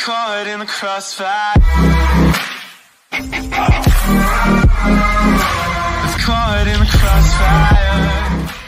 caught in the crossfire. Was caught in the crossfire.